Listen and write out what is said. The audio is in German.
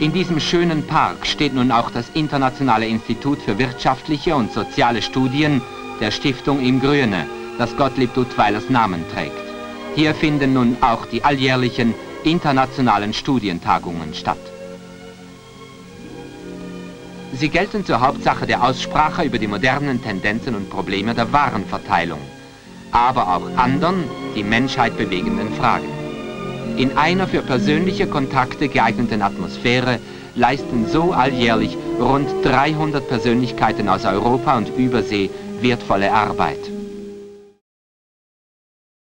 In diesem schönen Park steht nun auch das Internationale Institut für wirtschaftliche und soziale Studien der Stiftung Im Grüne, das Gottlieb Duttweilers Namen trägt. Hier finden nun auch die alljährlichen internationalen Studientagungen statt. Sie gelten zur Hauptsache der Aussprache über die modernen Tendenzen und Probleme der Warenverteilung, aber auch anderen, die Menschheit bewegenden Fragen. In einer für persönliche Kontakte geeigneten Atmosphäre leisten so alljährlich rund 300 Persönlichkeiten aus Europa und Übersee wertvolle Arbeit.